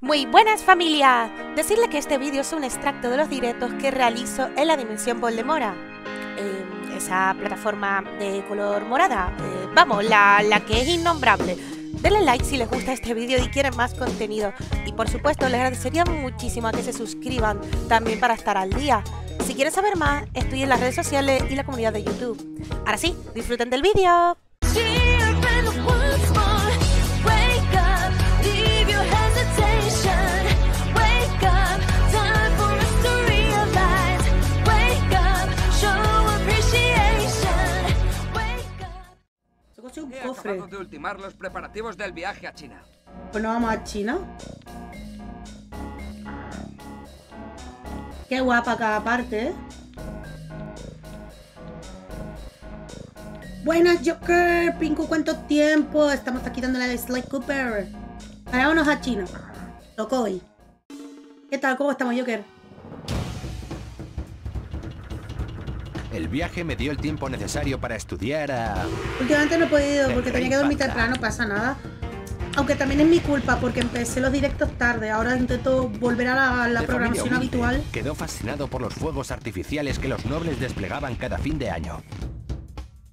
Muy buenas familia. Decirle que este vídeo es un extracto de los directos que realizo en la Dimensión Voldemora. Eh, esa plataforma de color morada. Eh, vamos, la, la que es innombrable. Denle like si les gusta este vídeo y quieren más contenido. Y por supuesto les agradecería muchísimo a que se suscriban también para estar al día. Si quieren saber más, estoy en las redes sociales y la comunidad de YouTube. Ahora sí, disfruten del vídeo. Un cofre. de ultimar los preparativos del viaje a China. Pues no vamos a China. Qué guapa cada parte, ¿eh? Buenas, Joker. Pinko, ¿cuánto tiempo? Estamos aquí dándole a Sly Cooper. Ahora vámonos a China. Tocó hoy. ¿Qué tal? ¿Cómo estamos, Joker? El viaje me dio el tiempo necesario para estudiar a... Últimamente no he podido porque tenía que dormir temprano, pasa nada. Aunque también es mi culpa porque empecé los directos tarde. Ahora intento volver a la, programación humilde. habitual. Quedó fascinado por los fuegos artificiales que los nobles desplegaban cada fin de año.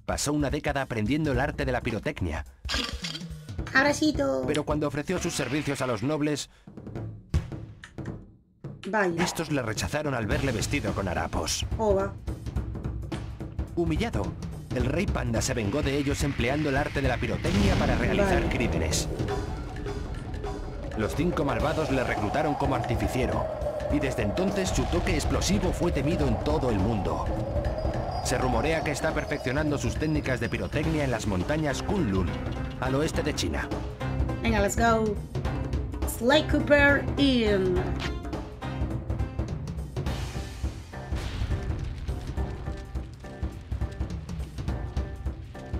Pasó una década aprendiendo el arte de la pirotecnia, Abracito. pero cuando ofreció sus servicios a los nobles, Vaya. estos le rechazaron al verle vestido con harapos. Ova. Humillado, el rey panda se vengó de ellos empleando el arte de la pirotecnia para realizar Vale. crímenes. Los cinco malvados le reclutaron como artificiero, y desde entonces su toque explosivo fue temido en todo el mundo. Se rumorea que está perfeccionando sus técnicas de pirotecnia en las montañas Kunlun, al oeste de China. Venga, let's go. Sly Cooper in.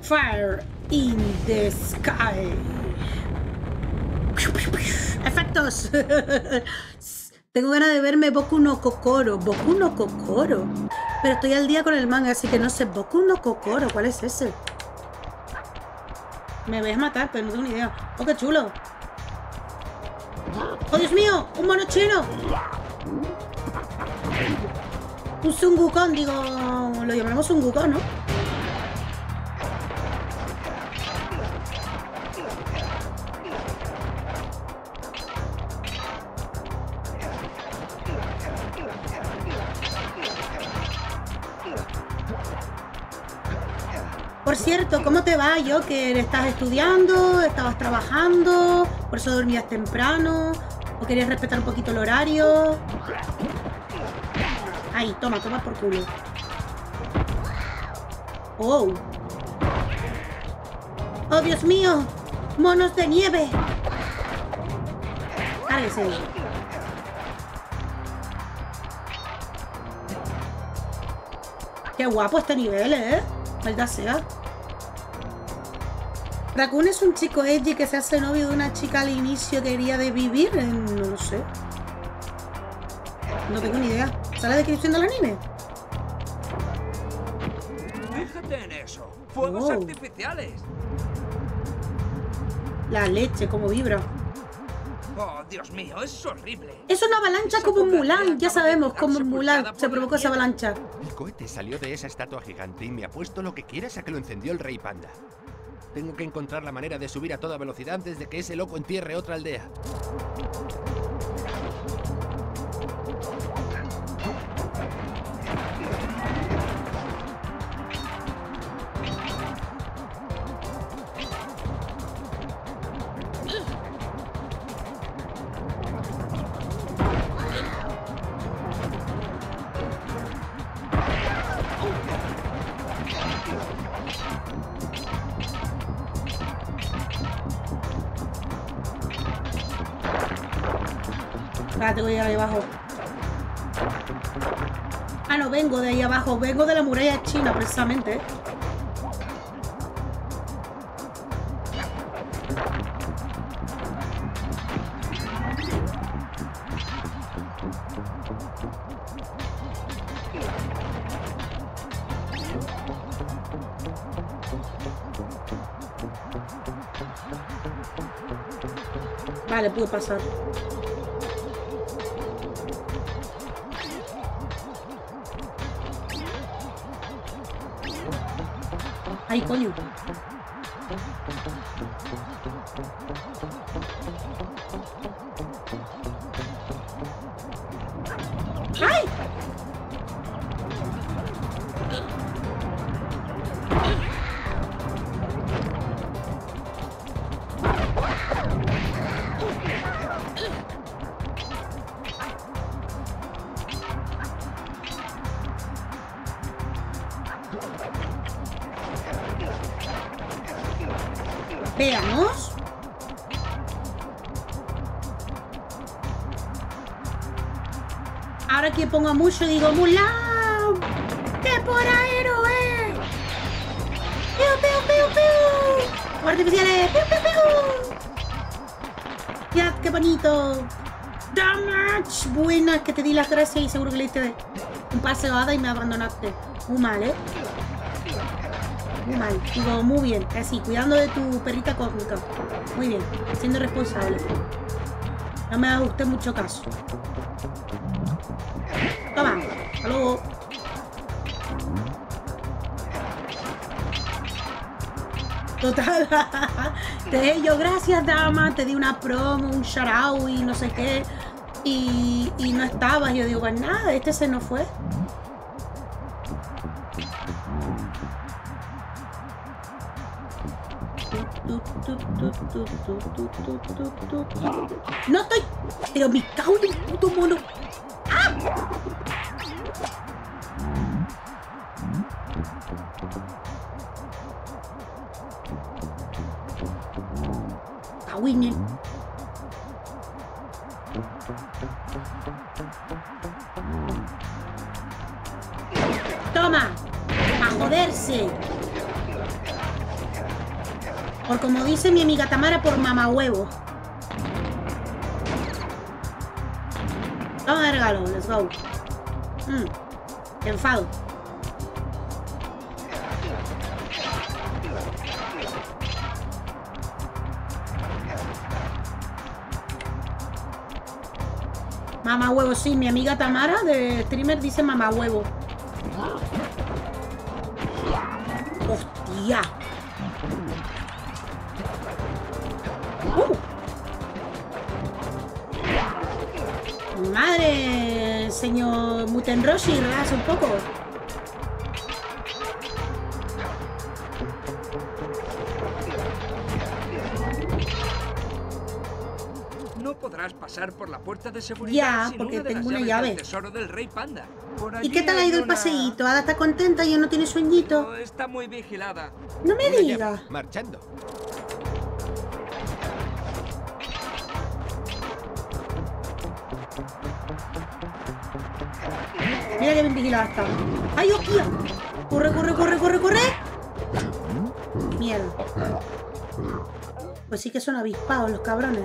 Fire in the sky. Efectos. Tengo ganas de verme Boku no Kokoro. Boku no Kokoro. Pero estoy al día con el manga, así que no sé. Boku no Kokoro, ¿cuál es ese? Me voy a matar, pero no tengo ni idea. ¡Oh, qué chulo! ¡Oh, Dios mío! ¡Un mono chino! Un Sungukon, digo... Lo llamaremos Sungukon, ¿no? ¿Cómo te va, Joker? ¿Estás estudiando? ¿Estabas trabajando? ¿Por eso dormías temprano? ¿O querías respetar un poquito el horario? Ahí, toma, toma por culo. Oh. ¡Oh, Dios mío! ¡Monos de nieve! Cárguese. Qué guapo este nivel, ¿eh? Maldad sea. Raccoon es un chico edgy que se hace novio de una chica al inicio que quería de vivir. eh, No lo sé. No tengo ni idea. ¿Sale la descripción del anime? Fíjate en eso. Fuegos Oh. artificiales. La leche, como vibra. Oh, Dios mío, es horrible. Es una avalancha como en Mulan. Ya sabemos cómo en Mulan se provocó esa avalancha. El cohete salió de esa estatua gigante y me apuesto lo que quieras a que lo encendió el rey panda. Tengo que encontrar la manera de subir a toda velocidad antes de que ese loco entierre otra aldea. Espérate, voy ahí abajo. Ah, no, vengo de ahí abajo. Vengo de la muralla china, precisamente. Vale, pude pasar. Ay, coño. Mucho digo Mulan. ¡Qué por héroe! ¡Piu, piu, piu, piu! ¡Fuegos artificiales! ¡Piu, piu, piu! ¡Ya, qué bonito! ¡Damage! Buena, que te di las gracias y seguro que le diste un pase de hada y me abandonaste. Muy mal, ¿eh? Muy mal. Digo, muy bien. Así, cuidando de tu perrita cósmica. Muy bien. Siendo responsable. No me usted mucho caso. Total. Te yo, gracias, dama. Te di una promo, un shout out y no sé qué. Y, y no estabas. Yo digo, pues nada, este se nos fue. No estoy. Pero me cago el puto mono. ¡Ah! El- Toma. A joderse. Por como dice mi amiga Tamara, por mamahuevo. Vamos a dar regalo, let's go. Mm, qué enfado. Mamahuevo, sí, mi amiga Tamara de streamer dice mamahuevo. Hostia. Uh. Madre, señor Mutenroshi, relaja un poco. Puerta de seguridad Ya, porque una tengo una llave. del tesoro del rey panda. Por ¿Y qué tal ha ido el una- paseíto? ¿Ada está contenta? ¿Ya no tiene sueñito? No, está muy vigilada. No me Una llave, diga. Marchando. Mira que bien vigilada está. ¡Ay, hostia! ¡Corre, corre, corre, corre, corre! Mierda. Pues sí que son avispados los cabrones.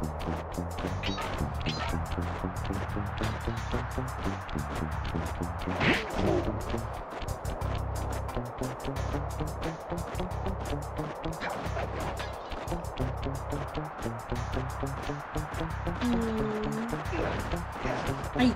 Mm. Ay.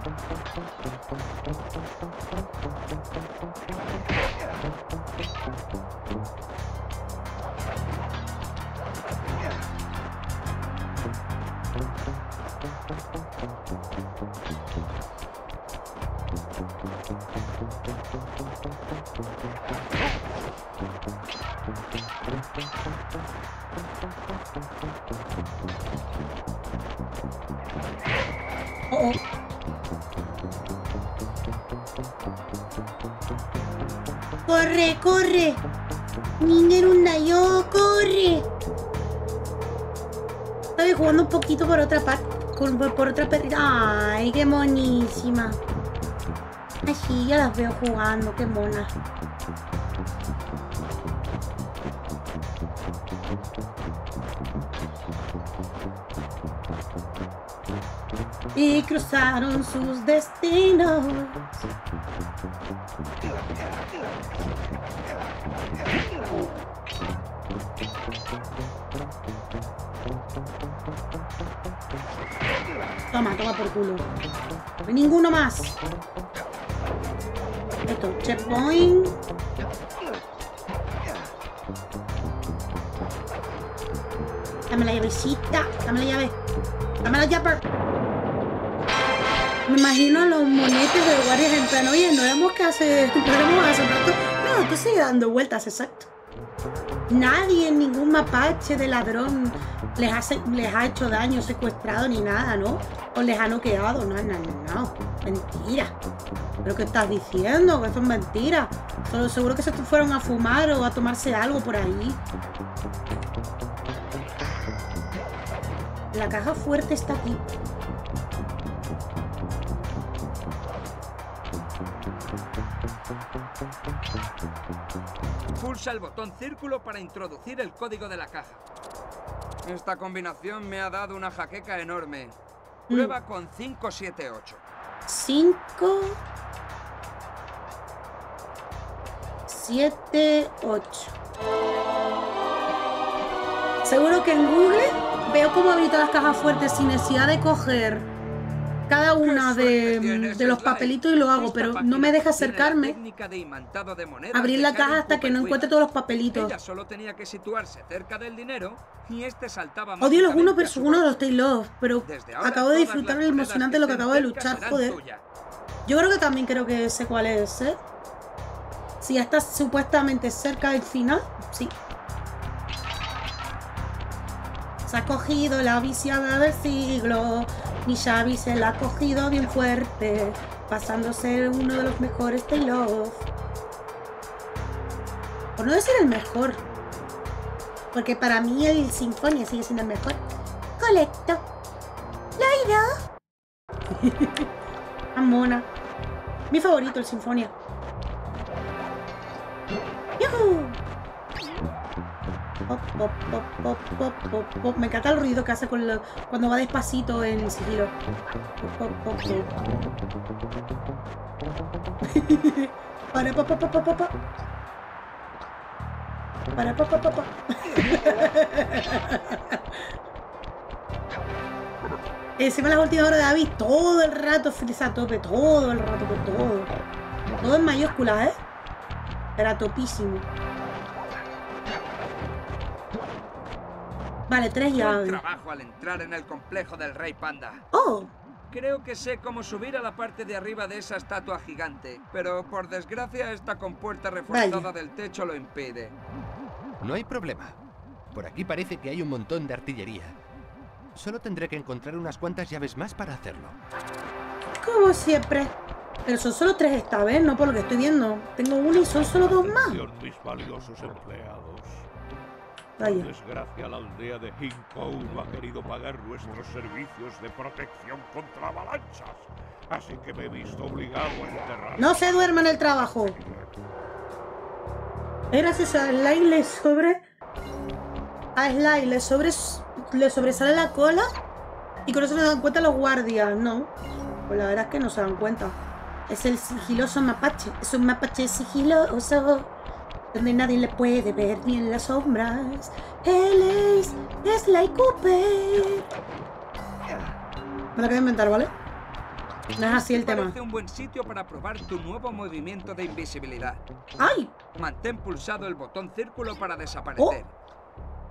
Corre, corre. Ningerunda, yo, corre. Estaba jugando un poquito por otra parte. Por, por otra perrita. Ay, qué monísima. Así, ya las veo jugando, qué mona. Y cruzaron sus destinos. No hay ninguno más. Esto, checkpoint. Dame la llavecita. Dame la llave. Dame la llave. Me imagino los monetes de guardias en plan, oye, no éramos que hace, no hace. No, tú sigues dando vueltas, exacto. Nadie, ningún mapache de ladrón les, hace, les ha hecho daño, secuestrado ni nada, ¿no? O les ha noqueado, no, no, no, no. Mentira. ¿Pero qué estás diciendo? Que eso es mentira. Solo seguro que se fueron a fumar o a tomarse algo por ahí. La caja fuerte está aquí. Pulsa el botón círculo para introducir el código de la caja. Esta combinación me ha dado una jaqueca enorme. Prueba con 578. 5 7 8 Seguro que en Google veo cómo habilito las cajas fuertes sin necesidad de coger cada una de, de los papelitos y lo hago, pero no me deja acercarme abrir la caja hasta que no encuentre todos los papelitos. Este Odio los uno versus su uno de los Taylor, pero acabo de disfrutar monedas emocionante de lo que acabo de luchar, joder. Yo creo que también creo que sé cuál es, ¿eh? Si ya estás supuestamente cerca del final, sí. Se ha cogido la viciada del siglo. Mi Xavi se la ha cogido bien fuerte. Ser uno de los mejores Taylor. Por no decir el mejor. Porque para mí el Sinfonia sigue siendo el mejor. Colecto. Loiro. Ah, mona. Mi favorito, el Sinfonia. ¡Yujú! Me encanta el ruido que hace cuando va despacito en sigilo. Para, pa, pa, pa, pa, pa, pa. Para, pa, pa, pa, pa. Encima las últimas horas de David, todo el rato feliz a tope, todo el rato, con todo. Todo en mayúsculas, ¿eh? Era topísimo. Vale, tres Buen llaves. trabajo al entrar en el complejo del Rey Panda. ¡Oh! Creo que sé cómo subir a la parte de arriba de esa estatua gigante, pero por desgracia esta compuerta reforzada Vaya. del techo lo impide. No hay problema. Por aquí parece que hay un montón de artillería. Solo tendré que encontrar unas cuantas llaves más para hacerlo. Como siempre. Pero son solo tres esta vez, no por lo que estoy viendo. Tengo uno y son solo dos más. Atención, mis valiosos empleados. Vaya. desgracia, la aldea de Hinkou no ha querido pagar nuestros servicios de protección contra avalanchas. Así que me he visto obligado a enterrar. No se duerma en el trabajo. Es gracioso, a Sly le sobre. A Sly le, sobre, le sobresale la cola y con eso se dan cuenta los guardias, ¿no? Pues la verdad es que no se dan cuenta. Es el sigiloso mapache. Es un mapache sigiloso. Donde nadie le puede ver ni en las sombras. Él es Sly Cooper. Me lo acabo de inventar, ¿vale? No es así el tema. Parece un buen sitio para probar tu nuevo movimiento de invisibilidad. ¡Ay! Mantén pulsado el botón círculo para desaparecer. Oh.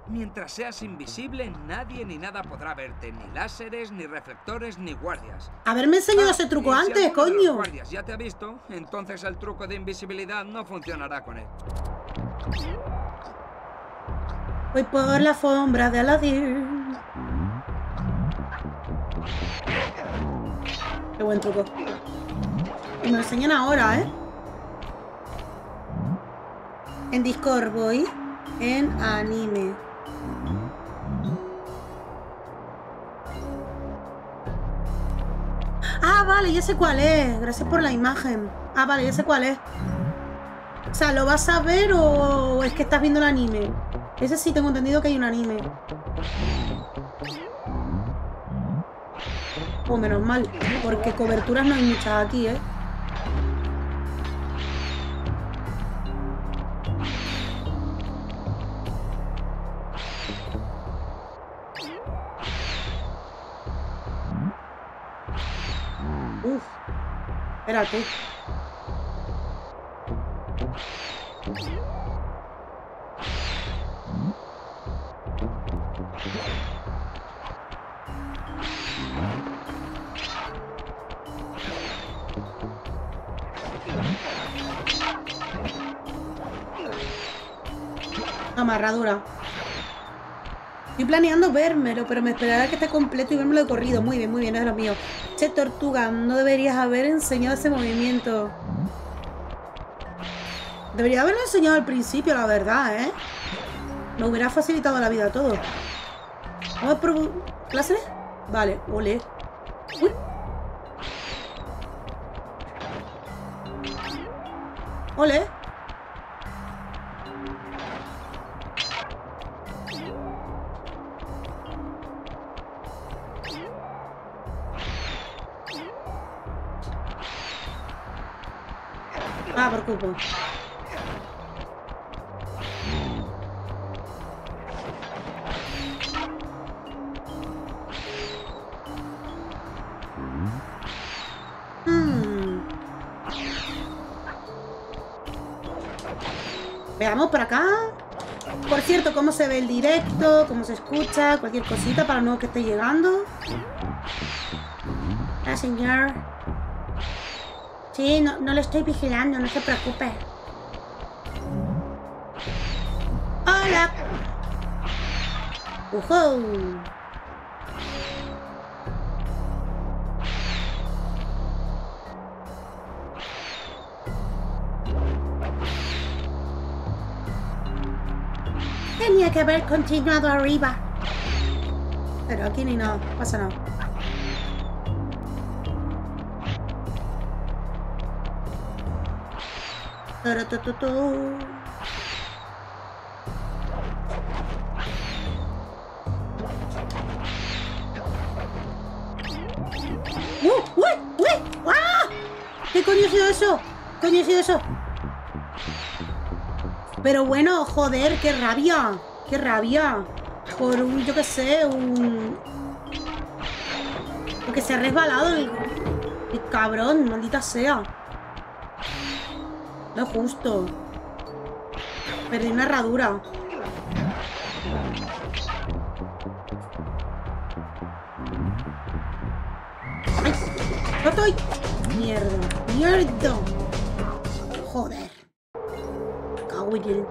Mientras seas invisible, nadie ni nada podrá verte, ni láseres, ni reflectores, ni guardias. Haberme enseñado Ah, ese truco si antes, los coño. guardias ya te ha visto, entonces el truco de invisibilidad no funcionará con él. Voy por la alfombra de Aladdin. Qué buen truco. Y me lo enseñan ahora, ¿eh? En Discord voy. En anime. Ah, vale, ya sé cuál es. Gracias por la imagen. Ah, vale, ya sé cuál es. O sea, ¿lo vas a ver o es que estás viendo el anime? Ese sí tengo entendido que hay un anime. Oh, menos mal, porque coberturas no hay muchas aquí, ¿eh? Uf. Espérate. Amarradura. Estoy planeando vérmelo, pero me esperará que esté completo y vérmelo de corrido. Muy bien, muy bien, es lo mío. Che, tortuga, no deberías haber enseñado ese movimiento. Debería haberlo enseñado al principio, la verdad, ¿eh? Me hubiera facilitado la vida a todos. Vamos a probar... Vale, ole. Uy. Ole. Hmm. Veamos por acá. Por cierto, cómo se ve el directo, cómo se escucha, cualquier cosita para nuevo que esté llegando. Ah, señor. Sí, no, no lo estoy vigilando, no se preocupe. ¡Hola! ¡Ujú! Tenía que haber continuado arriba. Pero aquí ni nada, pasa nada. ¡Uh! ¡Uy! ¡Uy! ¡Ah! ¿Qué coño ha sido eso? ¿Qué coño ha sido eso? Pero bueno, joder, qué rabia. Qué rabia. Por un, yo qué sé, un... Porque se ha resbalado el, el cabrón, maldita sea. No justo. Perdí una herradura. ¡Ay! ¡No estoy! ¡Mierda! ¡Mierda! Joder. Cago en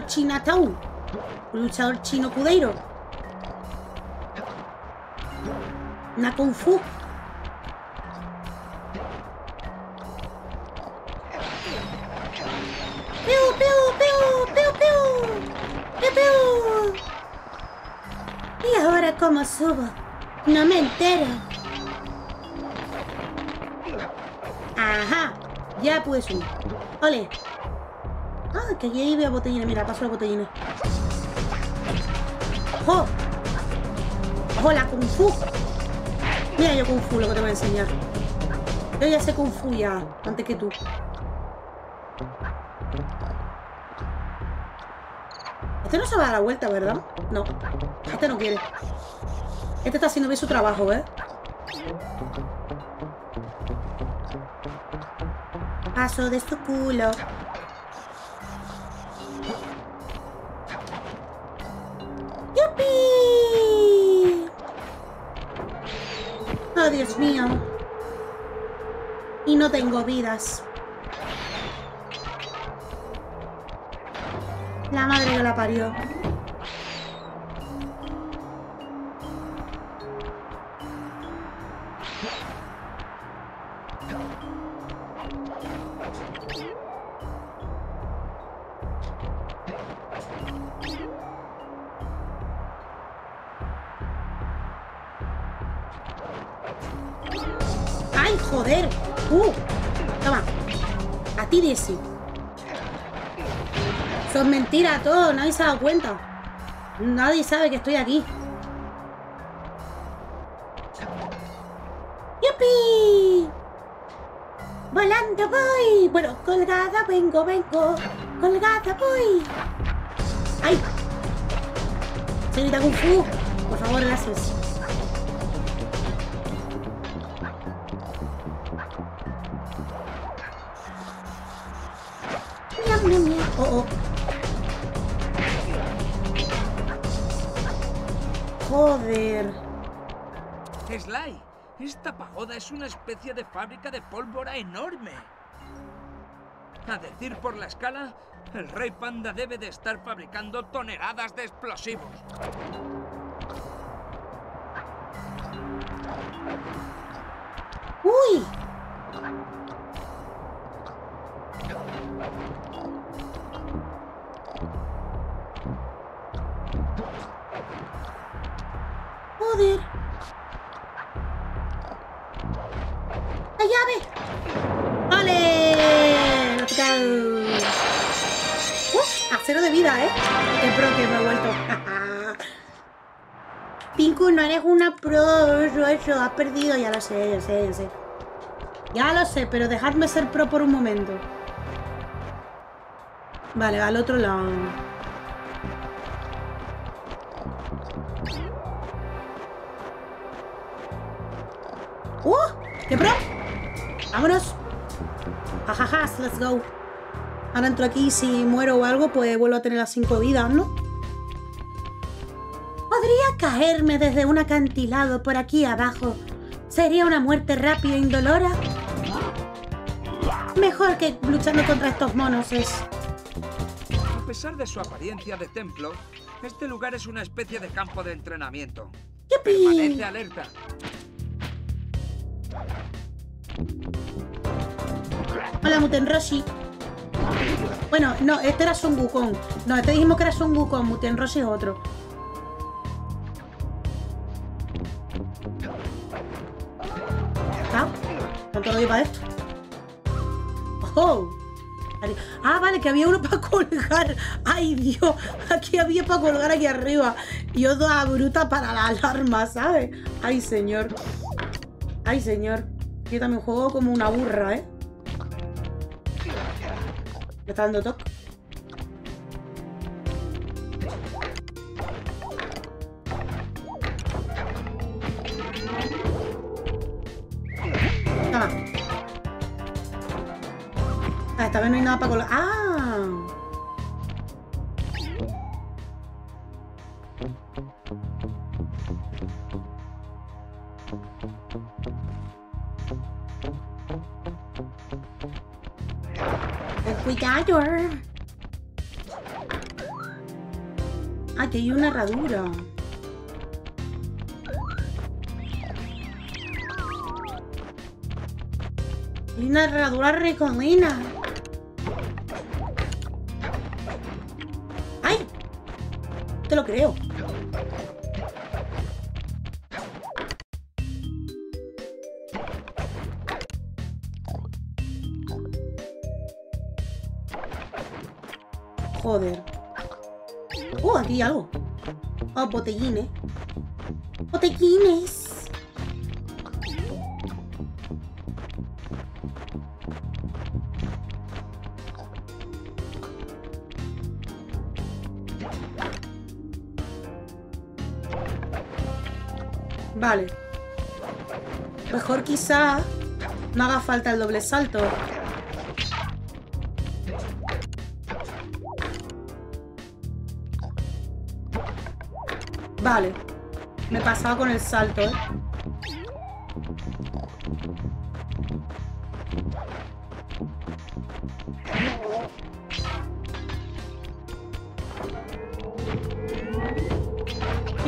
luchador. Un luchador chino cudeiro. Una kung fu. ¡Piu, piu, piu, piu. ¿Y ahora cómo subo? No me entero. Ajá, ya pude subir. Ole. Ah, que allí veo botellines. Mira, paso los botellines. ¡Ojo! ¡Ojo, la Kung Fu! Mira yo Kung Fu lo que te voy a enseñar. Yo ya sé Kung Fu ya, antes que tú. Este no se va a dar la vuelta, ¿verdad? No. Este no quiere. Este está haciendo bien su trabajo, ¿eh? Paso de su culo. No tengo vidas. La madre que la parió. Nadie se ha dado cuenta. Nadie sabe que estoy aquí. ¡Yupi! ¡Volando voy! Bueno, colgada vengo, vengo. Colgada voy. ¡Ay! Señorita Kung Fu, por favor, gracias. Pagoda es una especie de fábrica de pólvora enorme. A decir por la escala, el rey panda debe de estar fabricando toneladas de explosivos. ¡Uy! Vida, ¿eh? ¡Qué pro que me he vuelto! Pinku, no eres una pro, eso, eso, has perdido, ya lo sé, ya sé, ya sé. Ya lo sé, pero dejadme ser pro por un momento. Vale, al otro lado. ¡Uh! ¡Qué pro! ¡Vámonos! Jajajas, let's go. Ahora entro aquí y si muero o algo, pues vuelvo a tener las cinco vidas, ¿no? Podría caerme desde un acantilado por aquí abajo. ¿Sería una muerte rápida e indolora? Mejor que luchando contra estos monos es. A pesar de su apariencia de templo, este lugar es una especie de campo de entrenamiento. ¡Yupi! Permanece alerta. Hola, Mutenroshi. Bueno, no, este era Son Wukong. No, este dijimos que era Son Wukong. Mutenroshi es otro. Ah, ¿cuánto lo doy para esto? ¡Oh! Ah, vale, que había uno para colgar. ¡Ay, Dios! Aquí había para colgar aquí arriba. Y otra bruta para la alarma, ¿sabes? ¡Ay, señor! ¡Ay, señor! Yo también juego como una burra, ¿eh? ¿Me está dando toque? Toma. Ah, esta vez no hay nada para colar. ¡Ah! Cuidado. Aquí hay una herradura. Hay una herradura recomina. Botellines. Botellines. Vale. Mejor quizá no haga falta el doble salto. Con el salto, ¿eh?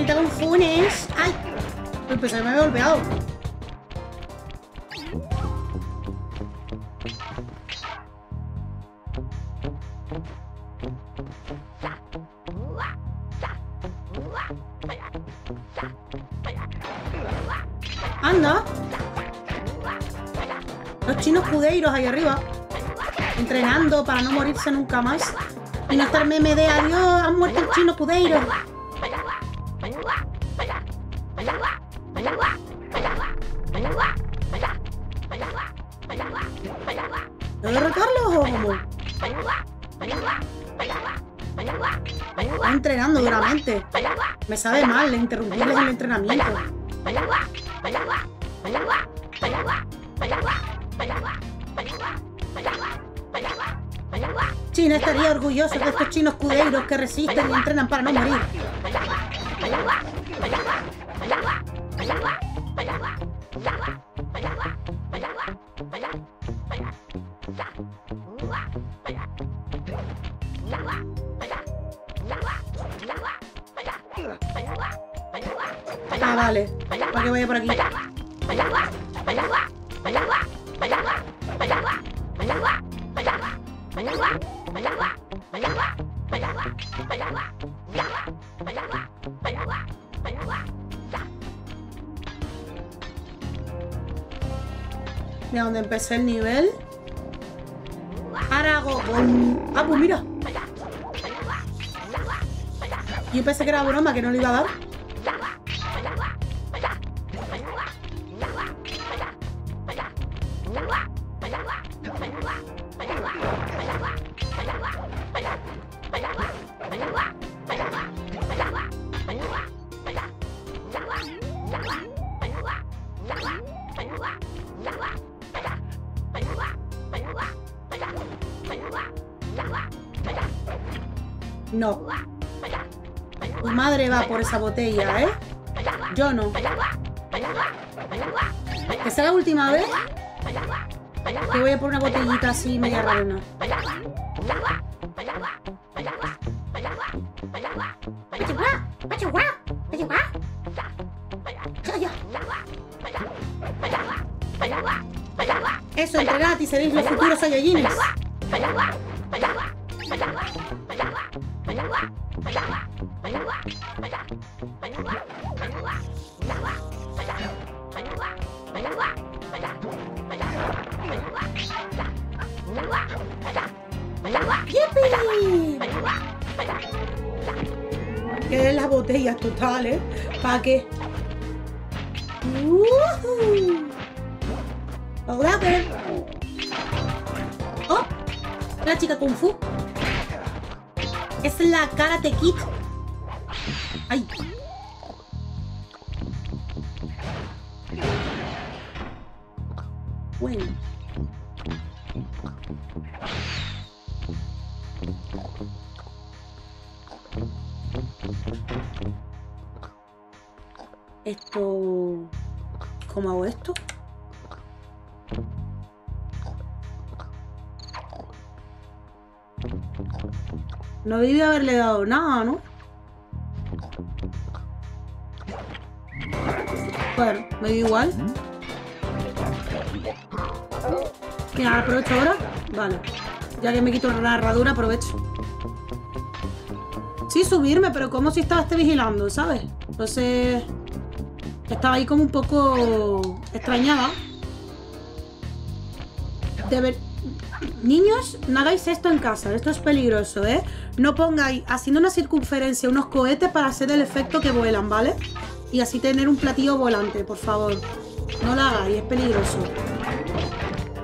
Tengo un funes. ¡Ay! Pues que me había golpeado. Para no morirse nunca más. Y no estar meme de adiós, han muerto el chino cudeiro. ¿Debo derrotarlos o cómo? Está entrenando duramente. Me sabe mal interrumpirles el entrenamiento. China estaría orgulloso de estos chinos cudeiros que resisten y entrenan para no morir. Ah, vale. Para que vaya por aquí. Empecé el nivel. Aragón. Ah, pues mira. Yo pensé que era broma, que no le iba a dar. Esa botella, ¿eh? Yo no. Que sea la última vez que voy a por una botellita así media rana. Eso, entregad y seréis los futuros Saiyajines. Que las botellas totales. ¿Para qué? Ver. ¡Oh! La chica Kung Fu. Es la Karate Kid. ¡Ay! Esto... ¿Cómo hago esto? No debí haberle dado nada, ¿no? Bueno, me da igual. Mira, aprovecho ahora. Vale. Ya que me quito la herradura, aprovecho. Sí, subirme, pero como si estaba este vigilando, ¿sabes? Entonces... Estaba ahí como un poco extrañada. De ver... Niños, no hagáis esto en casa, esto es peligroso, ¿eh? No pongáis haciendo una circunferencia unos cohetes para hacer el efecto que vuelan, ¿vale? Y así tener un platillo volante, por favor. No lo hagáis, es peligroso.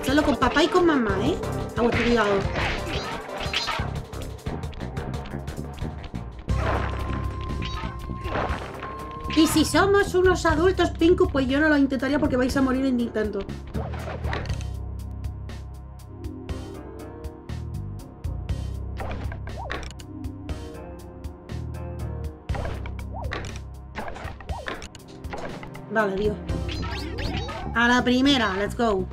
Solo con papá y con mamá, ¿eh? A vuestro cuidado. Y si somos unos adultos, Pinku, pues yo no lo intentaría porque vais a morir en intento. Vale, Dios. A la primera, let's go.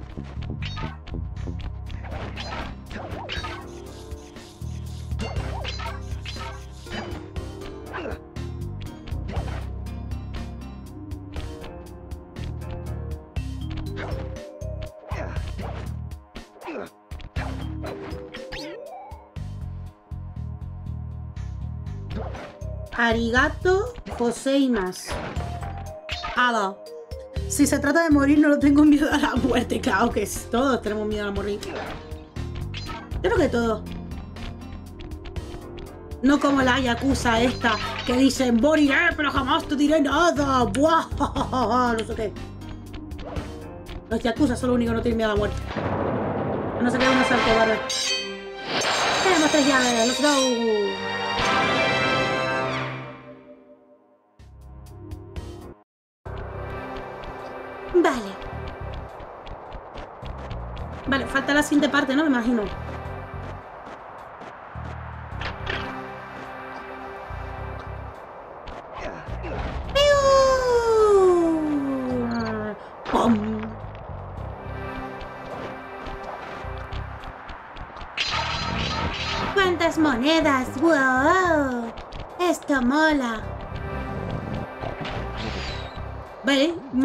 Arigato Joseimas. Ada. Si se trata de morir, no lo tengo miedo a la muerte. Claro que. Todos tenemos miedo a morir. Creo que todos. No como la Yakuza esta que dice moriré, pero jamás te diré nada. No sé qué. Los Yakuza son los únicos que no tienen miedo a la muerte. No sé qué uno salto cobarde. Tenemos tres llaves, let's go. Vale. Vale, falta la siguiente parte, ¿no? Me imagino.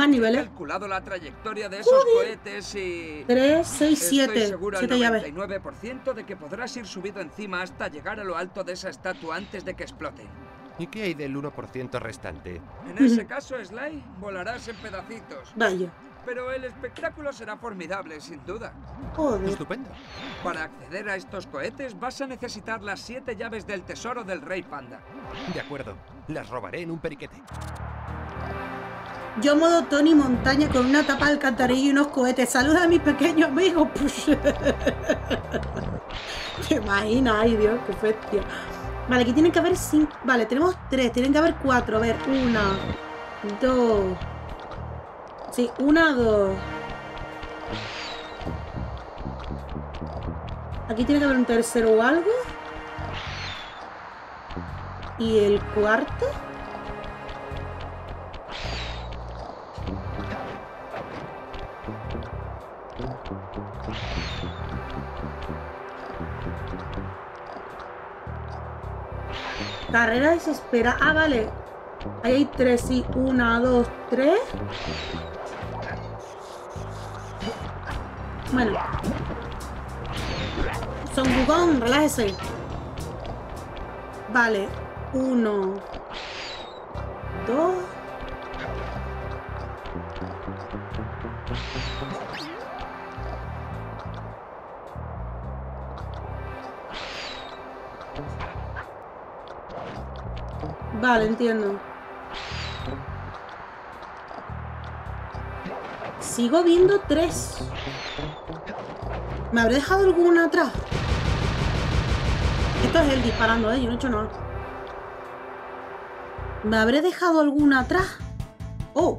Más niveles. calculado la trayectoria de esos cohetes y... 3, 6, Estoy 7. seguro al 7 llaves. 99% de que podrás ir subido encima hasta llegar a lo alto de esa estatua antes de que exploten. ¿Y qué hay del 1% restante? En ese caso, Sly, volarás en pedacitos. Vaya. Pero el espectáculo será formidable, sin duda. Joder. Estupendo. Para acceder a estos cohetes vas a necesitar las siete llaves del tesoro del Rey Panda. De acuerdo. Las robaré en un periquete. Yo modo Tony Montaña con una tapa de alcantarilla y unos cohetes. Saluda a mi pequeño amigo. Push. ¿Te imaginas? Ay, Dios, qué bestia. Vale, aquí tienen que haber cinco. Vale, tenemos tres. Tienen que haber cuatro. A ver, una, dos. Sí, una, dos. Aquí tiene que haber un tercero o algo. Y el cuarto. Carrera desespera. Ah, vale. Ahí hay tres, sí. Una, dos, tres. Bueno. Son Wukong, relájese. Vale. Uno. Vale, entiendo. Sigo viendo tres. ¿Me habré dejado alguna atrás? Esto es él disparando, ¿eh? Yo no he hecho nada. ¿Me habré dejado alguna atrás? Oh,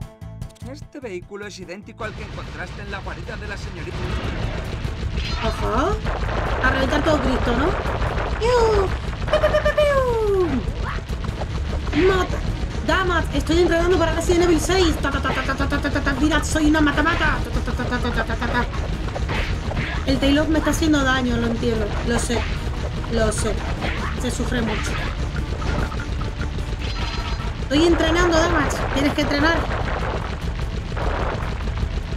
Este vehículo es idéntico al que encontraste en la guarida de la señorita. ajá. A reventar todo Cristo, ¿no? ¡Piu! ¡Mata! Damas, estoy entrenando para Resident Evil 6. Mirad, soy una matamata. El Taylor me está haciendo daño, lo entiendo. Lo sé. Lo sé. Se sufre mucho. Estoy entrenando, Damas. Tienes que entrenar.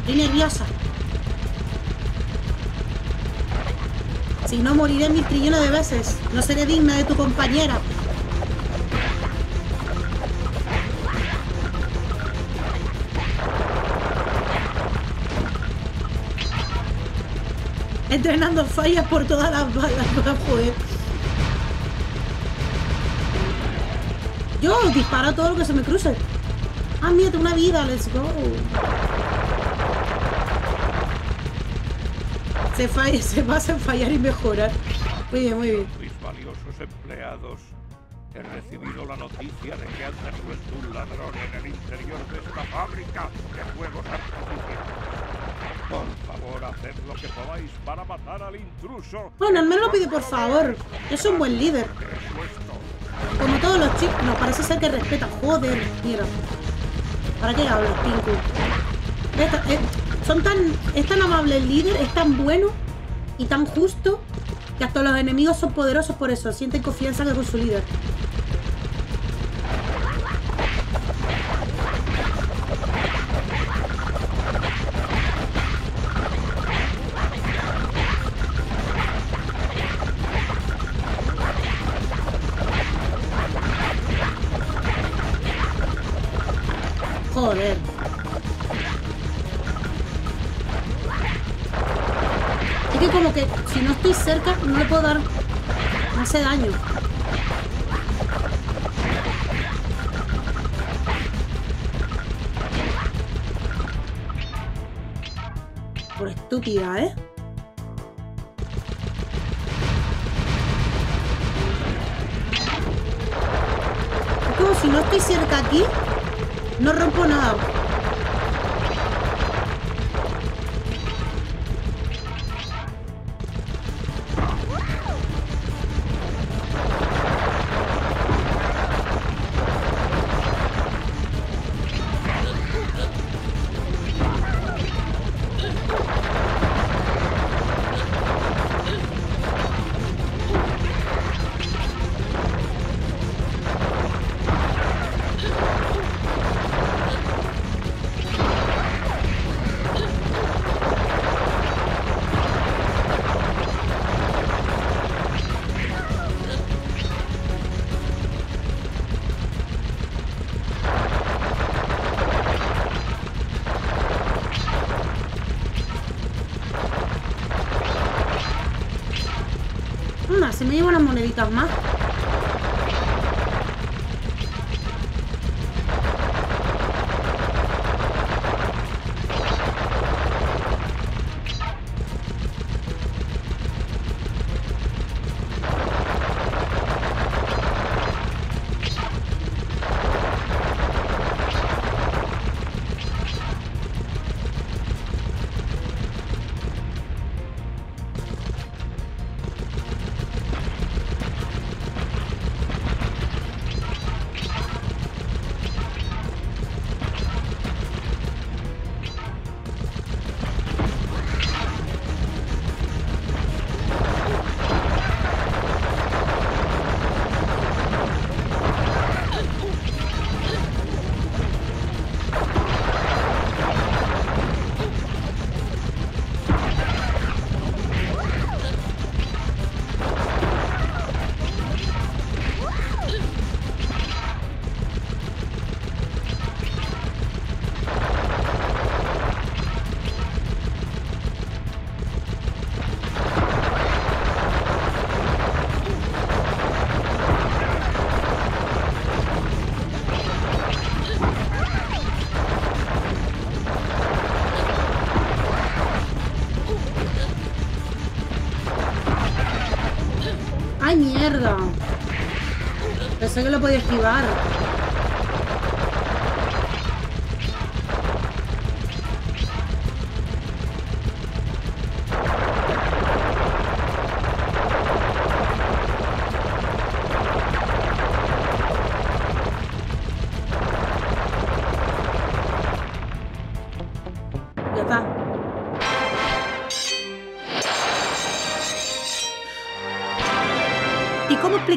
Estoy nerviosa. Si no, moriré mil trillones de veces. No seré digna de tu compañera. Entrenando fallas por todas las balas para poder. Yo disparo todo lo que se me cruce. Ah, mira, tengo una vida, let's go. Se, falla, se basa en fallar y mejorar. Muy bien, muy bien. Mis valiosos empleados, he recibido la noticia de que han resuelto un ladrón en el interior de esta fábrica de juegos artificiales. Por favor, haced lo que podáis para matar al intruso. Bueno, al menos lo pide por favor. Es un buen líder. Como todos los chicos. No, parece ser que respeta. Joder, mira. ¿Para qué hablas, Pinku? Eh, son tan, es tan amable el líder, es tan bueno y tan justo que hasta los enemigos son poderosos por eso, sienten confianza con su líder. Por estúpida, más. Pensé que lo podía esquivar.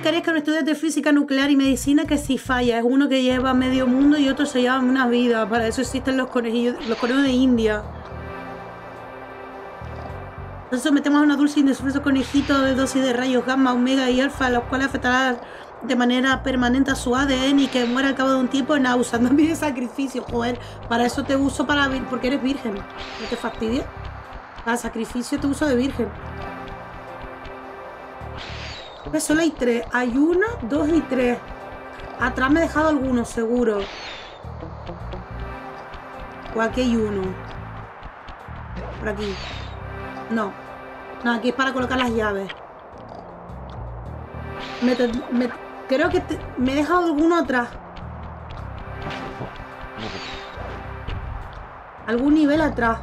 Un estudiante de física nuclear y medicina que si falla es uno que lleva medio mundo y otro se lleva una vida? Para eso existen los conejillos, los conejos de India. Entonces sometemos a una dulce y indefenso conejito de dosis de rayos gamma, omega y alfa, los cuales afectarán de manera permanente a su ADN y que muera al cabo de un tiempo en usando mi sacrificio. Joder, para eso te uso para porque eres virgen. ¿No te fastidia? Para sacrificio te uso de virgen. Pues solo hay tres. Hay una, dos y tres. Atrás me he dejado algunos, seguro. O aquí hay uno. Por aquí. No. No, aquí es para colocar las llaves. Me creo que me he dejado alguno atrás. Algún nivel atrás.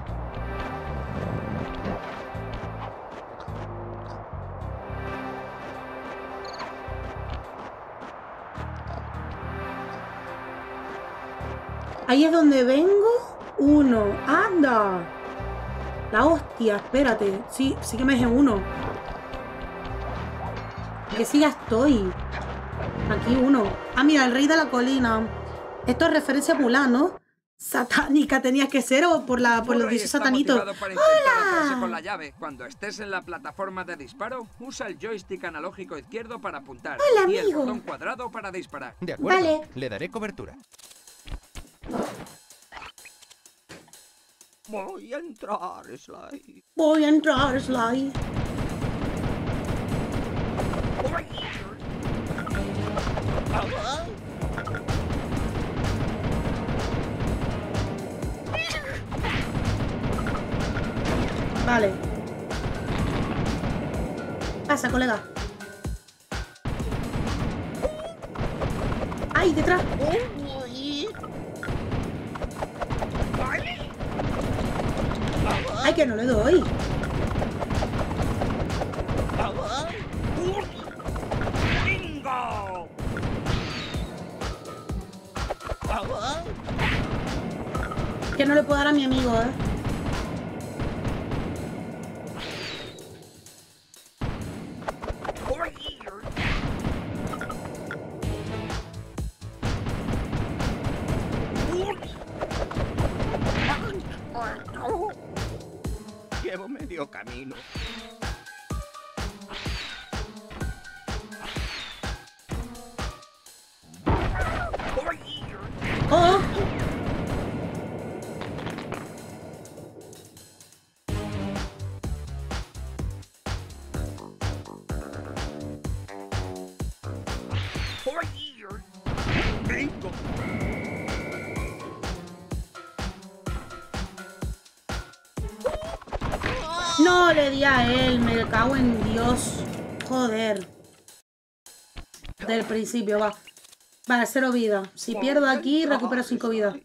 Ahí es donde vengo. uno. ¡Anda! La hostia, espérate. Sí, sí que me dejé uno. Que sí ya estoy. Aquí uno. Ah, mira, el rey de la colina. Esto es referencia a Mulan, ¿no? Satánica tenía que ser o por la por los dioses satanitos. ¡Hola! con la llave. Cuando estés en la plataforma de disparo, usa el joystick analógico izquierdo para apuntar Hola, y el amigo. botón cuadrado para disparar. De acuerdo. Vale. Le daré cobertura. Voy a entrar, Sly. Voy a entrar, Sly. Vale. Pasa, colega. ¡Ay, detrás! ¡Ay, que no le doy! Que no le puedo dar a mi amigo, ¿eh? Medio camino. No le di a él, me cago en Dios. Joder. Del principio, va. Vale, cero vida. Si pierdo aquí, recupero cinco vidas.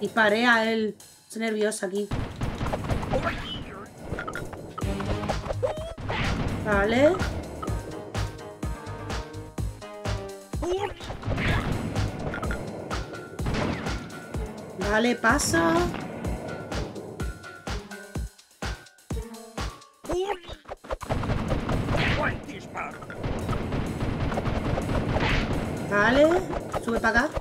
Disparé a él. Estoy nerviosa aquí. Vale. Vale, pasa. Sube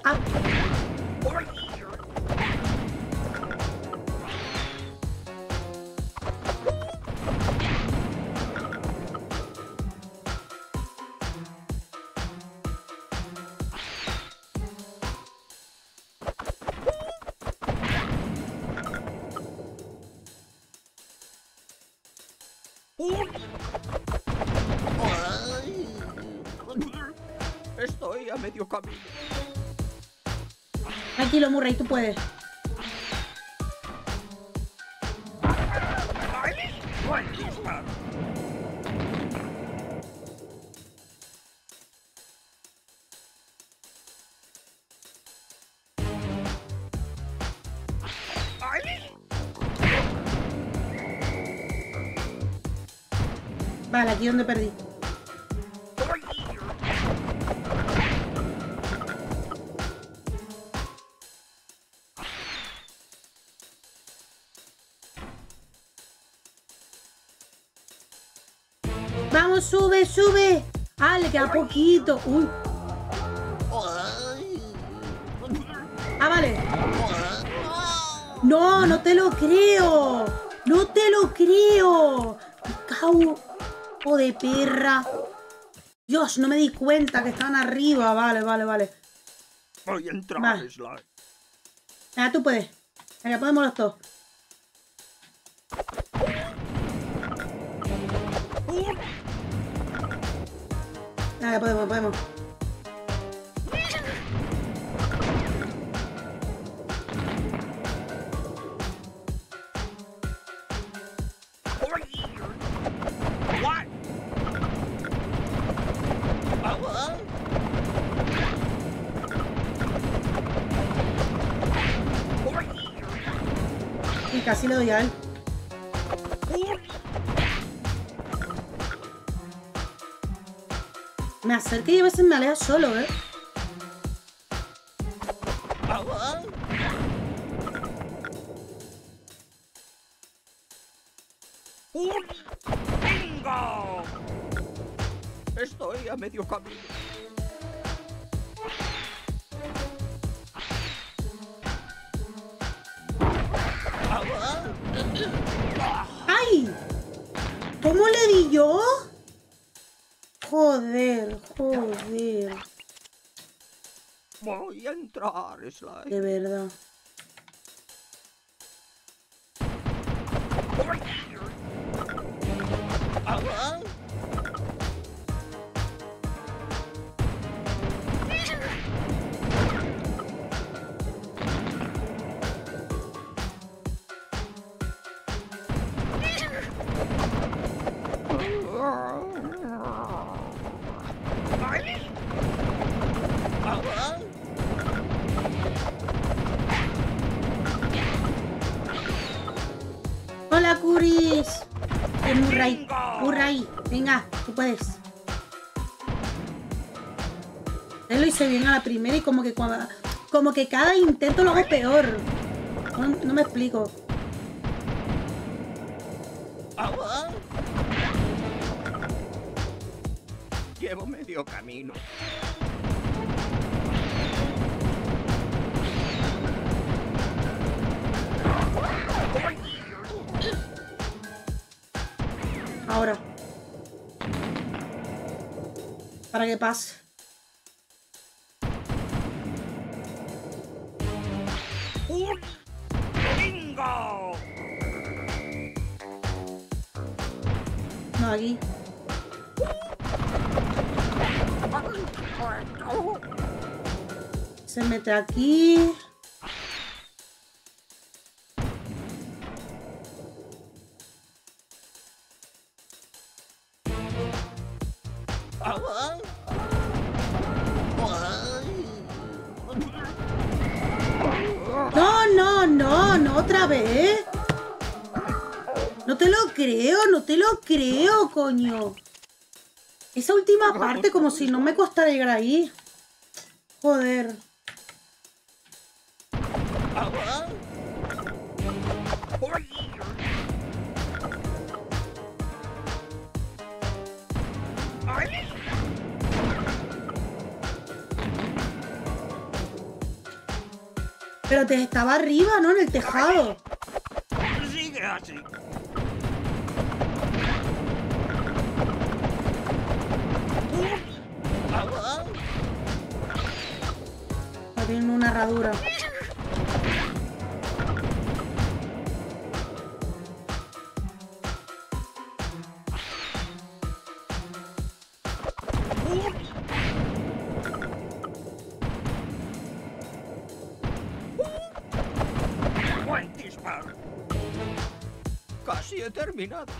Murray, tú puedes. Vale, aquí donde perdí. Sube. Ah, le queda poquito. Uy. Ah, vale. No, no te lo creo. No te lo creo. Cago. Oh, de perra. Dios, no me di cuenta que estaban arriba. Vale, vale, vale. Voy a entrar, Vale. Sly. Venga, tú puedes. Venga, podemos los dos. Venga, podemos, podemos. Y casi le doy a él. hacer que lleves en malea solo, ¿eh? ¡Un bingo! Estoy a medio camino. stráðislega. Ég verði það. Venga, tú puedes. Él lo hice bien a la primera y como que como que cada intento lo hago peor. No me explico. Llevo medio camino. Para que pase. ¡Un bingo! No, aquí. Se mete aquí. Coño. Esa última parte como si no me costara llegar ahí. Joder. Pero te estaba arriba, ¿no? En el tejado. Disparo. Casi he terminado.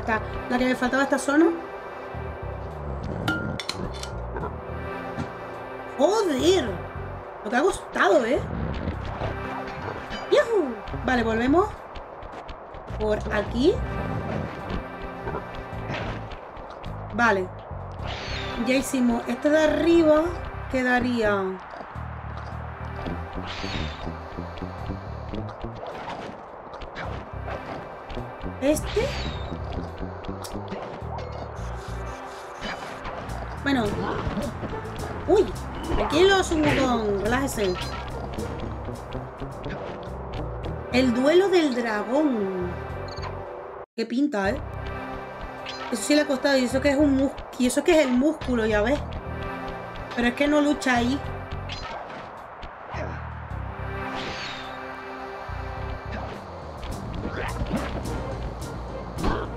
Ya. La que me faltaba esta zona. ¡Joder! Lo que ha costado, ¿eh? Vale, volvemos. Por aquí. Vale. Ya hicimos este de arriba. Quedaría... Este. Bueno. Uy. Tranquilo, Sumutón. Relájese. El duelo del dragón. Qué pinta, ¿eh? Eso sí le ha costado. Y eso que es un mus y eso que es el músculo, ya ves. Pero es que no lucha ahí.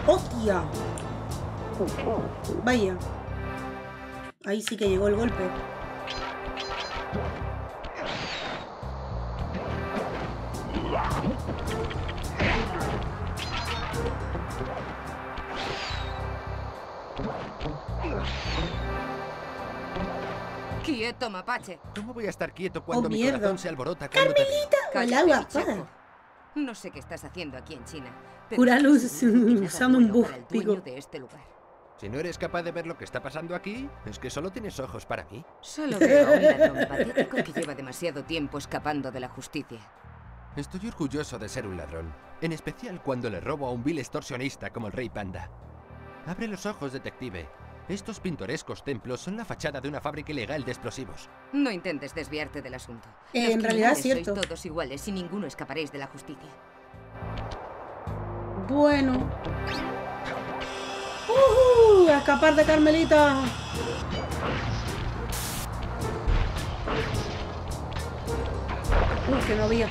¡Hostia! Vaya. Ahí sí que llegó el golpe. Quieto, mapache. ¿Cómo voy a estar quieto cuando Oh, mi corazón se alborota cuando te... ¡Carmelita! Cállate, ¡Hola, bichaco. guapa! No sé qué estás haciendo aquí en China. pero Pura estoy luz, usando un dueño digo. de este lugar. Si no eres capaz de ver lo que está pasando aquí, es que solo tienes ojos para mí. Solo veo a un ladrón patético que lleva demasiado tiempo escapando de la justicia. Estoy orgulloso de ser un ladrón, en especial cuando le robo a un vil extorsionista como el Rey Panda. Abre los ojos, detective. Estos pintorescos templos son la fachada de una fábrica ilegal de explosivos. No intentes desviarte del asunto. Eh, en realidad es criminales cierto. Sois todos iguales y ninguno escaparéis de la justicia. Bueno. ¡Uhú! A escapar de Carmelita. Uh, que no había.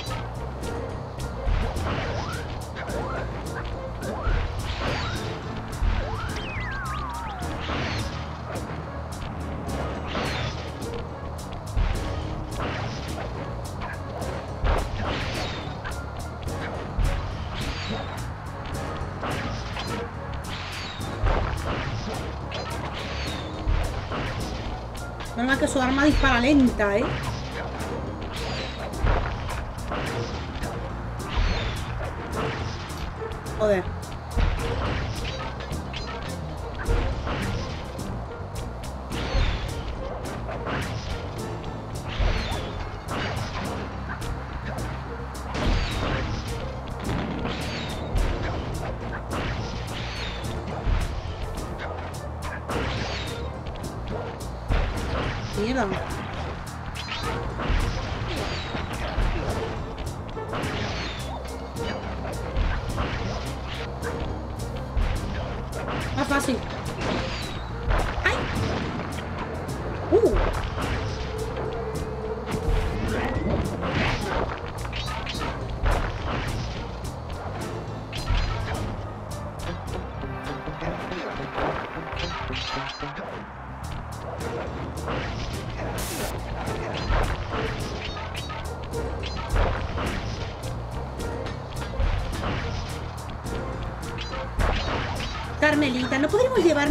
Que su arma dispara lenta, ¿eh? Joder.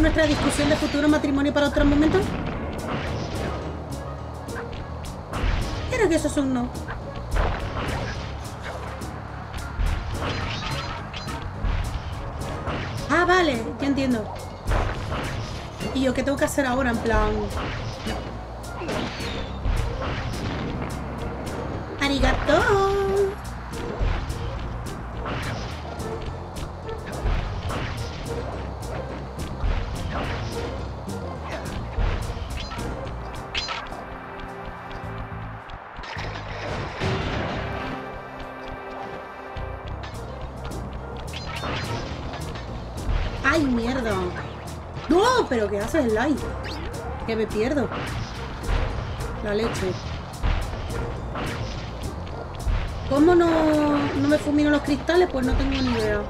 ¿No podríamos llevar nuestra discusión de futuro matrimonio para otro momento? Creo que eso es un no. Ah, vale, ya entiendo. ¿Y yo qué tengo que hacer ahora? En plan... ¡Ay, mierda! ¡No! ¿Pero qué haces, Light? Que me pierdo. La leche. ¿Cómo no, no me fulmino los cristales? Pues no tengo ni idea.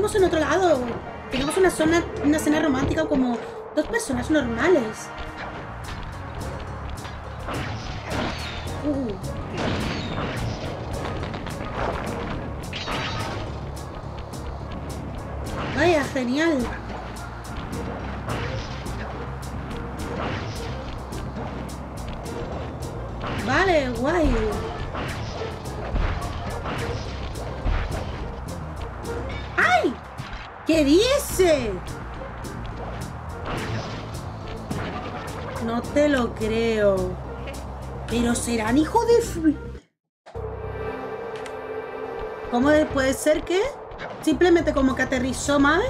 Digamos en otro lado. Digamos una zona, una escena romántica como dos personas normales. Uh. Vaya, genial. Mal.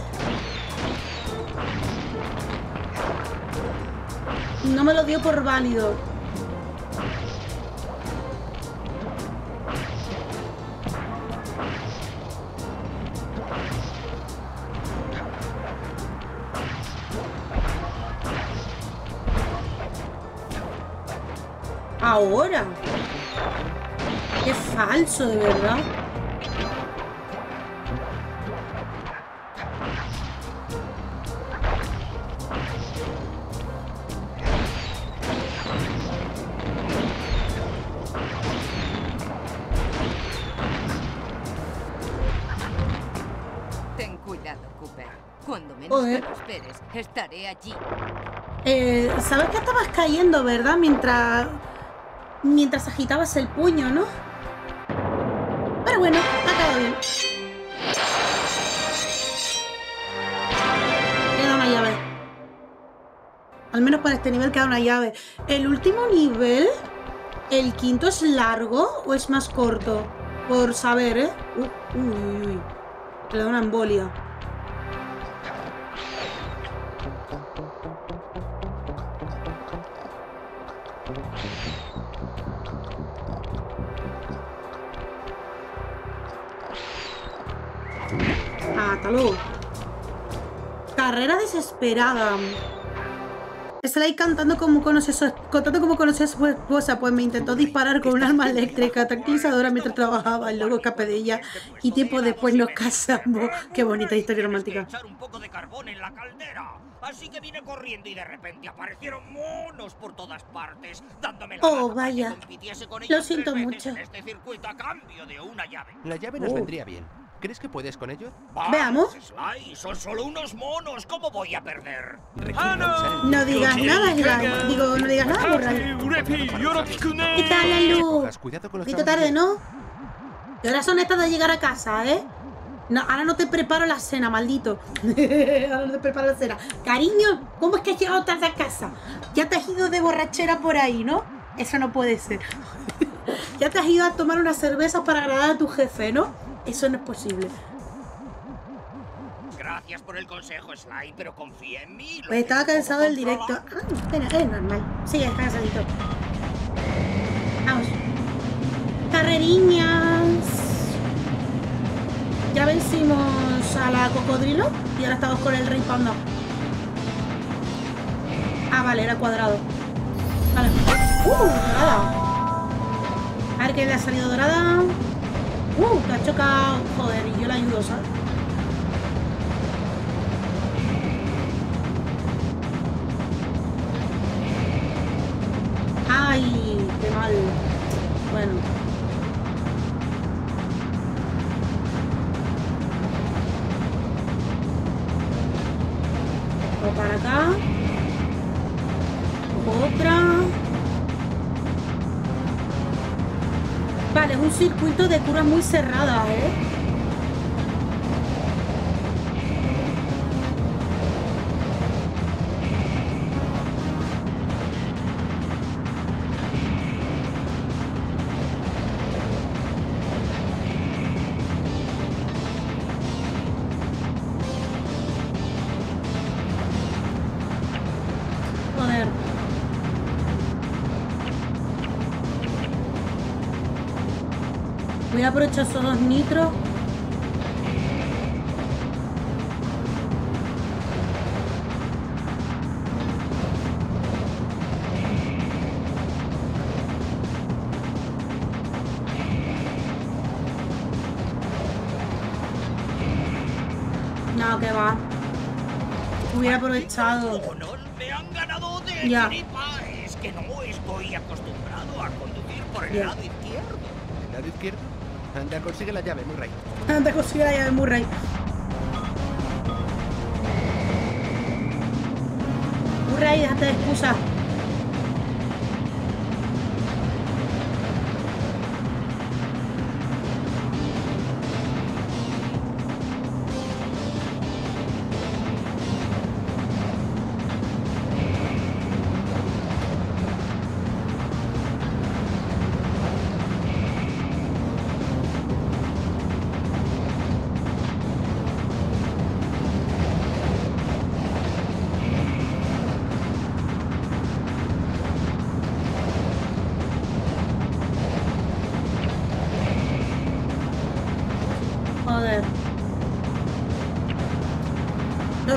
No me lo dio por válido. Ahora. Qué falso, de verdad. Ten cuidado, Cooper. Cuando menos Joder. te lo esperes, estaré allí. Eh, Sabes que estabas cayendo, ¿verdad? Mientras. Mientras agitabas el puño, ¿no? Pero bueno, ha quedado bien. Al menos para este nivel queda una llave. El último nivel, el quinto es largo o es más corto? Por saber, ¿eh? Uh, uy, uy, uy. Le da una embolia. Hasta luego. Carrera desesperada. Está ahí cantando como conoce su, contando como conoce a su esposa, pues me intentó disparar con un arma eléctrica tranquilizadora mientras trabajaba, y luego escapé de ella y tiempo después nos casamos. Qué bonita historia romántica. echar un poco de carbón en la caldera. Así que vine corriendo y de repente aparecieron monos por todas partes, dándome la Oh, vaya. Lo siento mucho. en este circuito a cambio de una llave. La llave nos Oh. vendría bien. ¿Crees que puedes con ello? Veamos. Sly, son solo unos monos. ¿Cómo voy a perder? El- No digas nada, Iván. Digo, no digas nada, Borral. ¿Qué tal, la luz? Cuidado con los Poquito tarde, ¿no? ¿Qué horas son estas de llegar a casa, eh? No, ahora no te preparo la cena, maldito. ahora no te preparo la cena. Cariño, ¿cómo es que has llegado tarde a casa? Ya te has ido de borrachera por ahí, ¿no? Eso no puede ser. ya te has ido a tomar una cerveza para agradar a tu jefe, ¿no? Eso no es posible. Gracias por el consejo, Sly, pero confía en mí. Pues estaba cansado del directo. Ah, bueno, es normal. Sí, está cansadito. Vamos. Carreriñas. Ya vencimos a la cocodrilo y ahora estamos con el rey panda. Ah, vale, era cuadrado. Vale. ¡Uh! Dorada. A ver qué le ha salido dorada. ¡Uh! Que ha chocado. Joder, y yo la ayudo, ¿sabes? ¡Ay! ¡Qué mal! Bueno. Cojo para acá. Un circuito de curvas muy cerrada, ¿eh? brochazo dos nitros No, que va. Hubiera aprovechado. Me han ganado de ya. que no estoy acostumbrado a conducir por el lado Anda, consigue la llave, Murray. Te consigue la llave Murray. Murray, déjate de excusa.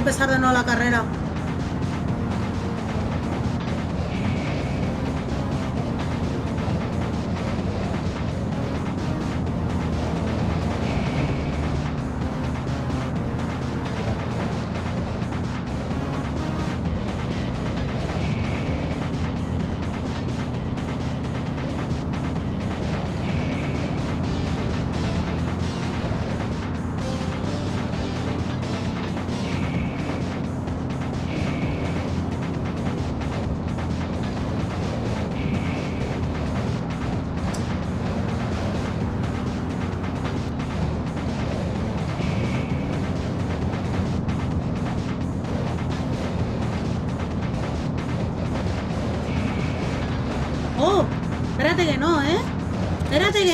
Empezar de nuevo la carrera.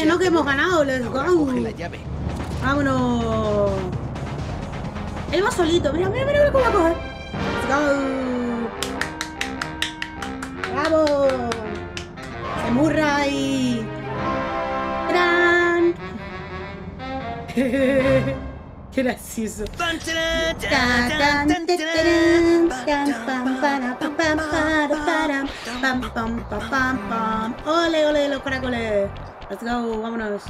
No, que hemos ganado. Let's Ahora go. coge la llave. Vámonos. Él va solito. Mira, mira, mira, cómo va a coger. Let's go. ¡Bravo! Se murra ahí. ¡Gran! Qué gracioso. Ole, ole, los caracoles. Let's go, vámonos.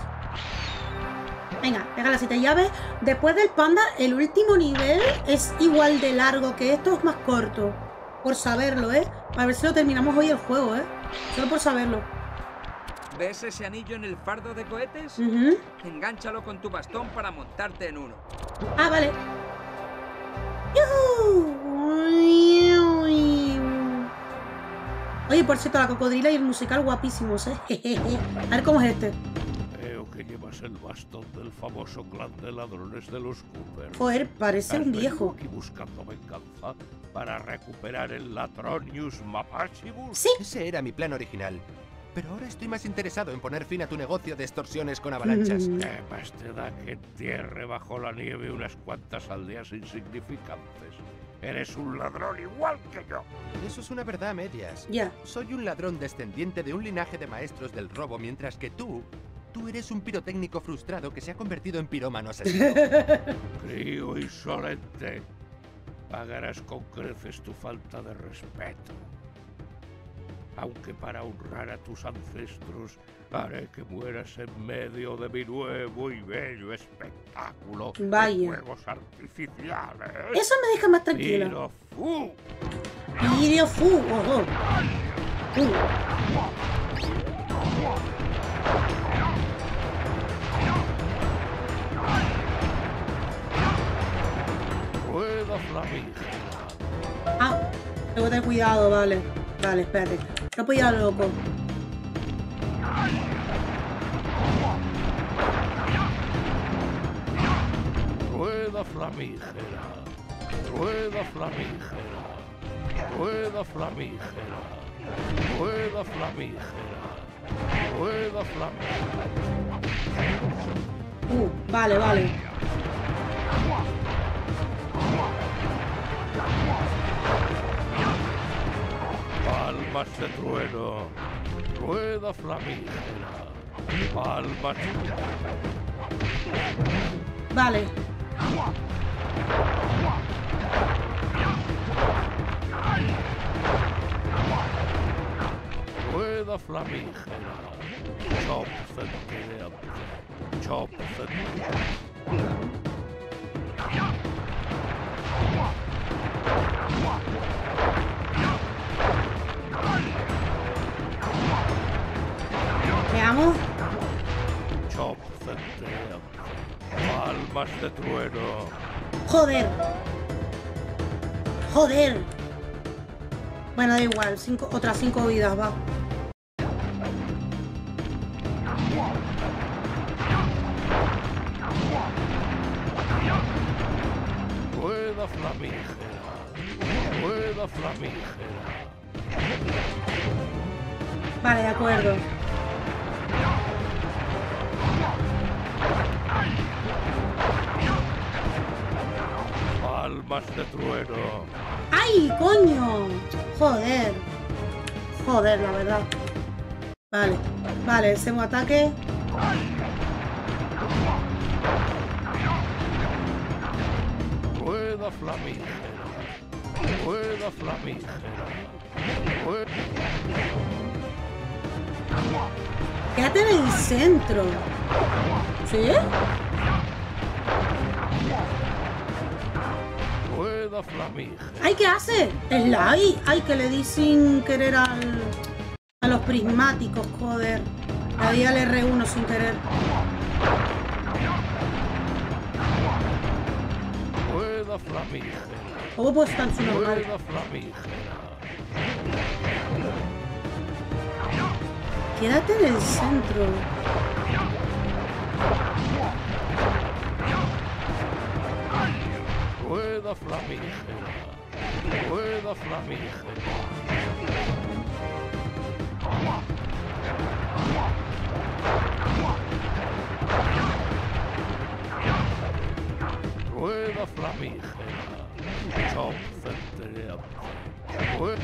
Venga, pega las siete llaves. Después del panda, el último nivel es igual de largo que esto, es más corto. Por saberlo, ¿eh? A ver si lo terminamos hoy el juego, ¿eh? Solo por saberlo. ¿Ves ese anillo en el fardo de cohetes? Ujú. Engánchalo con tu bastón para montarte en uno. Ah, vale. ¡Yujú! Oye, por cierto, la cocodrila y el musical guapísimos, ¿eh? A ver cómo es este. Veo que llevas el bastón del famoso clan de ladrones de los Cooper. Joder, parece ¿Has un viejo. aquí buscando venganza para recuperar el Latronius Mapachibus? Sí. Ese era mi plan original. Pero ahora estoy más interesado en poner fin a tu negocio de extorsiones con avalanchas. Mm. ¿Qué más te da que entierre bajo la nieve unas cuantas aldeas insignificantes? Eres un ladrón igual que yo. Eso es una verdad a medias. Ya. Soy un ladrón descendiente de un linaje de maestros del robo, mientras que tú, tú eres un pirotécnico frustrado que se ha convertido en pirómano asesino. Crío insolente. Pagarás con creces tu falta de respeto. Aunque para honrar a tus ancestros haré que mueras en medio de mi nuevo y bello espectáculo Vaya. de fuegos artificiales. Eso me deja más tranquila. Tiro fu. Irio fu, ojo. Uh, Rueda flamígera. Ah, tengo que tener cuidado, vale. Vale, espérate. No puedo loco. Rueda flamígera. Rueda flamígera. Rueda flamígera. Rueda flamígera. Rueda flamígera. Uh, vale, vale. Palmas de trueno. Rueda flamígera. Palmas. Vale. Rueda flamígera. Chop centinela. Chop centinela. Veamos. Chop. Palmas de trueno. Joder. Joder. Bueno, da igual. Cinco, otras cinco vidas, va. Segundo ataque. Rueda flamígera. Rueda flamígera. Quédate en el centro. ¿Sí? Rueda flamígera. ¡Ay, qué hace! ¡Slide! ¡Ay, que le di sin querer al, a los prismáticos, joder! Le di al R1 sin querer. ¿Cómo puedo estar en su normal? Quédate en el centro. Rueda flamígera. Rueda flamígera. Rueda flamígera. Chop centelleante. Rue-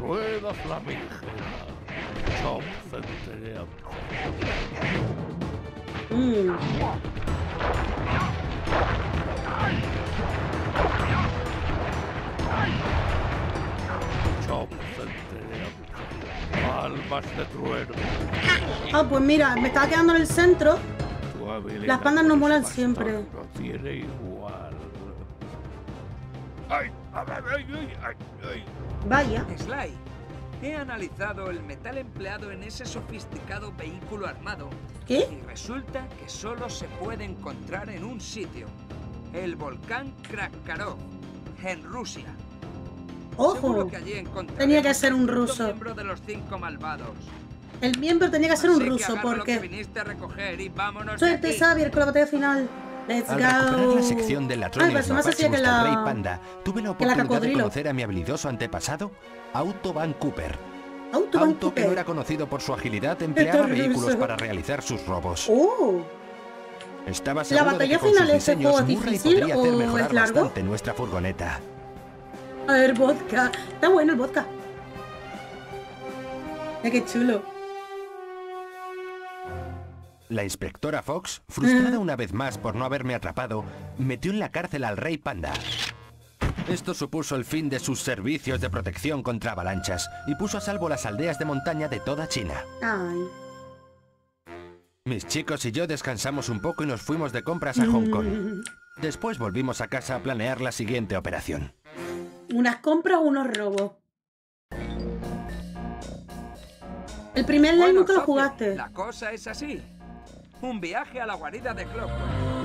Rueda flamígera. Chop centelleante. Mm. Chop centelleante. Palmas de trueno. Ah, pues mira, me estaba quedando en el centro. Las pandas no molan siempre. No tiene igual. Ay, ay, ay, ay, ay, ay. Vaya. Sly, he analizado el metal empleado en ese sofisticado vehículo armado ¿Qué? y resulta que solo se puede encontrar en un sitio, el volcán Krakkarov, en Rusia. Ojo. que Tenía que ser un ruso. miembro de los cinco malvados. El miembro tenía que ser un ruso porque... viniste a recoger y vámonos de Suerte. Xavier, con la batalla final. Let's Al go. recuperar la sección de más sencilla Novaximus que del Rey la... Panda, tuve la la oportunidad de conocer a mi habilidoso antepasado, Auto Van Cooper. Autobahn Auto que no Cooper. era conocido por su agilidad empleaba vehículos para realizar sus robos. Oh. Estaba seguro de batalla que con final sus de este diseños es Murray difícil podría hacer o mejorar es largo? bastante nuestra furgoneta. A ver, vodka. Está bueno el vodka. Mira qué chulo. La inspectora Fox, frustrada una vez más por no haberme atrapado, metió en la cárcel al rey panda. Esto supuso el fin de sus servicios de protección contra avalanchas y puso a salvo las aldeas de montaña de toda China. Ay. Mis chicos y yo descansamos un poco y nos fuimos de compras a Hong Kong. Después volvimos a casa a planear la siguiente operación. Unas compras, unos robos. El primer live Bueno, nunca lo socio, jugaste. La cosa es así. Un viaje a la guarida de Clockwork.